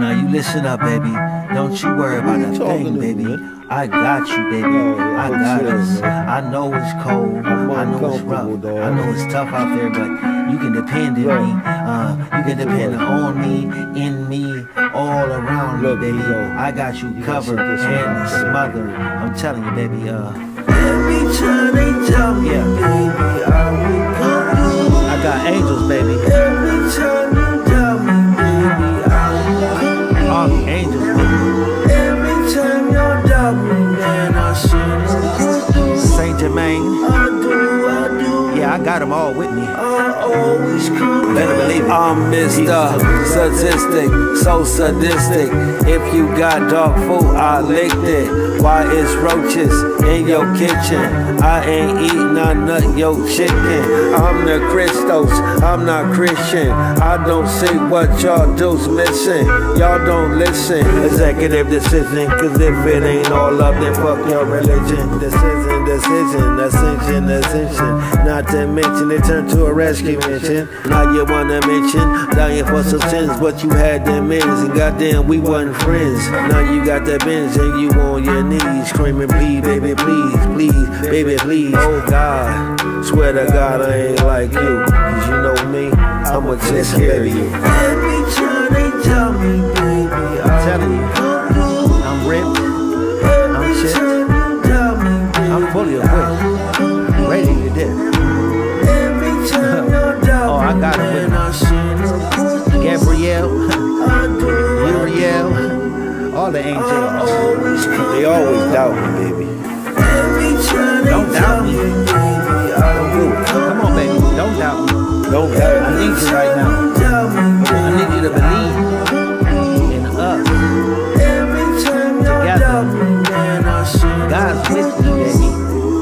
Now you listen up, baby. Don't you worry about a thing, baby. I got you, baby. I got us. I know it's cold. I'm know it's rough. I know it's tough out there, but you can depend on me. Uh, you can depend on me, in me, all around Look, me, baby. I got you covered gotta sit this and smothered. I'm telling you, baby. Uh, Every time they tell me, Germain. I do, I do. Yeah, I got them all with me. Always come I'm Mr. Statistic, so sadistic. If you got dog food, I licked it. Why it's roaches in your kitchen? I ain't eating none of your chicken. I'm the Christos, I'm not Christian. I don't see what y'all do's missing. Y'all don't listen. Executive decision, cause if it ain't all up, then fuck your religion. Decision, decision, ascension, ascension. Not to mention it turned to a rescue mission. Now you wanna mention dying for some sins, but you had them ends, and goddamn we wasn't friends. Now you got that binge and you on your knees screaming, please, baby, please, please, baby, please. Oh God, swear to God I ain't like you, cause you know me, I'ma take care of you. Every time they tell me, baby, I'm telling you. will come through. I'm ripped. Every shit. time you tell me, baby, I'm fully I got it with man, I see them come through. Gabrielle, I do, I Uriel, all the angels. They always doubt me, baby. Every time they Don't doubt me. me, will come on, baby. Don't doubt me. Don't doubt I need you right now. I need you to believe in us. You Together. doubt me, man, I see God's with me, baby.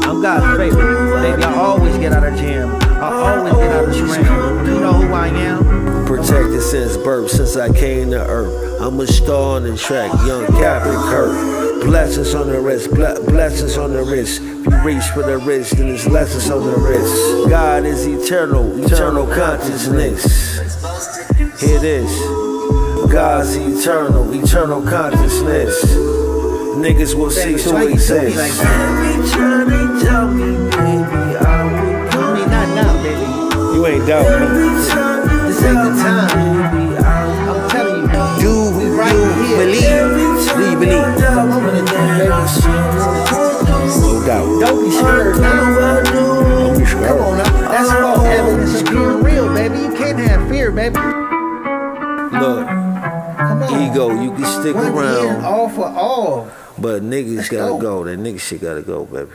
I'm God's favorite. Baby, I always get out of jam. I always get out of scram. You know who I am? Protected since birth, since I came to earth. I'm a star on the track, young Captain Kirk. Blessings on the wrist, ble- blessings on the wrist. If you reach for the wrist, then it's lessons on the wrist. God is eternal, eternal consciousness. Here it is. God's eternal, eternal consciousness. Niggas will cease to exist. Every baby. Doubt me. Every time you This ain't the time. I'm telling you. Do We right here. believe? Do you believe? doubt Come on, me, man, I see them come through. No doubt. Don't be scared do, now. I do. Come on now. That's all evidence of being real, baby. You can't have fear, baby. Look, ego, you can stick One around, all for all. but niggas Let's gotta go. go. That nigga shit gotta go, baby.